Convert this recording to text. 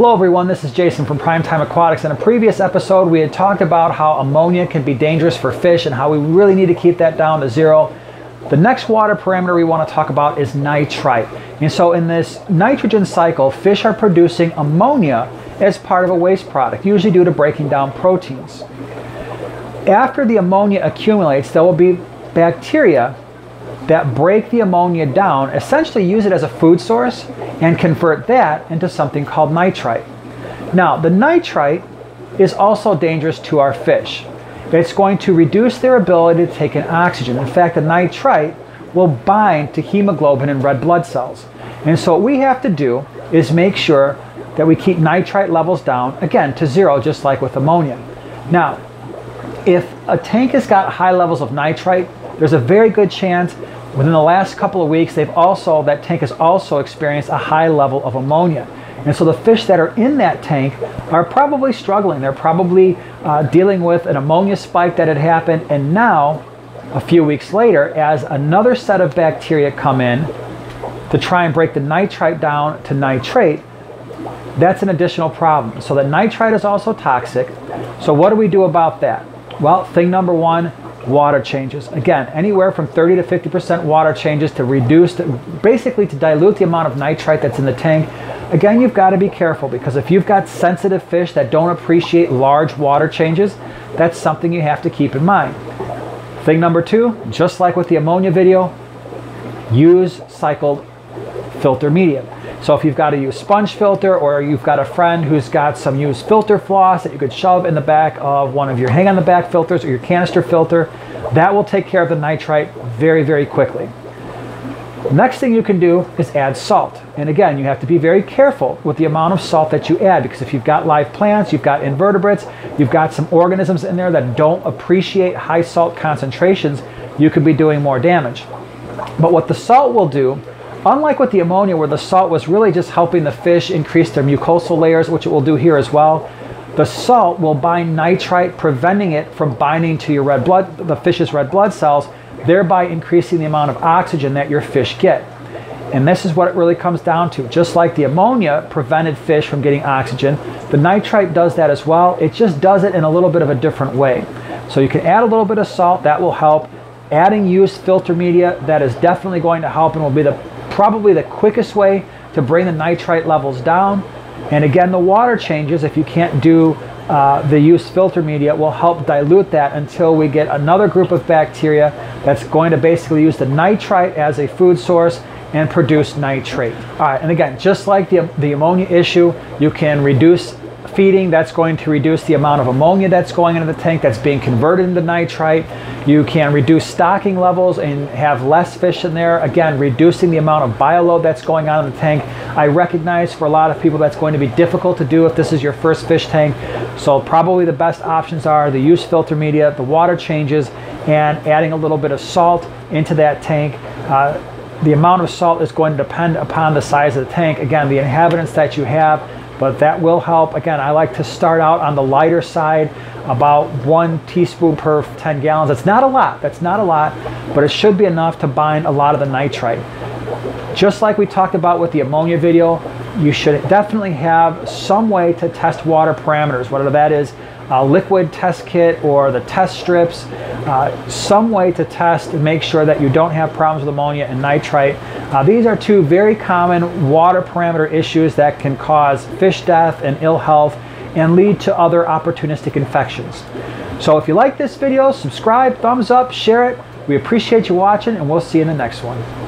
Hello everyone, this is Jason from Primetime Aquatics. In a previous episode, we had talked about how ammonia can be dangerous for fish and how we really need to keep that down to zero. The next water parameter we want to talk about is nitrite. And so in this nitrogen cycle, fish are producing ammonia as part of a waste product, usually due to breaking down proteins. After the ammonia accumulates, there will be bacteria that break the ammonia down, essentially use it as a food source, and convert that into something called nitrite. Now, the nitrite is also dangerous to our fish. It's going to reduce their ability to take in oxygen. In fact, the nitrite will bind to hemoglobin in red blood cells. And so what we have to do is make sure that we keep nitrite levels down, again, to zero, just like with ammonia. Now, if a tank has got high levels of nitrite, there's a very good chance within the last couple of weeks, they've also, that tank has also experienced a high level of ammonia. And so the fish that are in that tank are probably struggling. They're probably uh, dealing with an ammonia spike that had happened. And now, a few weeks later, as another set of bacteria come in to try and break the nitrite down to nitrate, that's an additional problem. So the nitrite is also toxic. So what do we do about that? Well, thing number one, water changes. Again, anywhere from 30 to 50% water changes to reduce, basically to dilute the amount of nitrite that's in the tank. Again, you've got to be careful because if you've got sensitive fish that don't appreciate large water changes, that's something you have to keep in mind. Thing number two, just like with the ammonia video, use cycled filter medium. So if you've got a used sponge filter or you've got a friend who's got some used filter floss that you could shove in the back of one of your hang on the back filters or your canister filter, that will take care of the nitrite very, very quickly. Next thing you can do is add salt. And again, you have to be very careful with the amount of salt that you add because if you've got live plants, you've got invertebrates, you've got some organisms in there that don't appreciate high salt concentrations, you could be doing more damage. But what the salt will do Unlike with the ammonia where the salt was really just helping the fish increase their mucosal layers, which it will do here as well, the salt will bind nitrite, preventing it from binding to your red blood, the fish's red blood cells, thereby increasing the amount of oxygen that your fish get. And this is what it really comes down to. Just like the ammonia prevented fish from getting oxygen, the nitrite does that as well. It just does it in a little bit of a different way. So you can add a little bit of salt, that will help. Adding used filter media, that is definitely going to help and will be the probably the quickest way to bring the nitrite levels down. And again, the water changes, if you can't do uh, the used filter media, will help dilute that until we get another group of bacteria that's going to basically use the nitrite as a food source and produce nitrate. All right, and again, just like the, the ammonia issue, you can reduce feeding, that's going to reduce the amount of ammonia that's going into the tank that's being converted into nitrite. You can reduce stocking levels and have less fish in there. Again, reducing the amount of bioload that's going on in the tank. I recognize for a lot of people that's going to be difficult to do if this is your first fish tank. So probably the best options are the used filter media, the water changes, and adding a little bit of salt into that tank. Uh, the amount of salt is going to depend upon the size of the tank. Again, the inhabitants that you have, but that will help. Again, I like to start out on the lighter side, about one teaspoon per 10 gallons. That's not a lot, that's not a lot, but it should be enough to bind a lot of the nitrite. Just like we talked about with the ammonia video, you should definitely have some way to test water parameters, whether that is a liquid test kit or the test strips, uh, some way to test and make sure that you don't have problems with ammonia and nitrite. Uh, these are two very common water parameter issues that can cause fish death and ill health and lead to other opportunistic infections. So if you like this video, subscribe, thumbs up, share it. We appreciate you watching and we'll see you in the next one.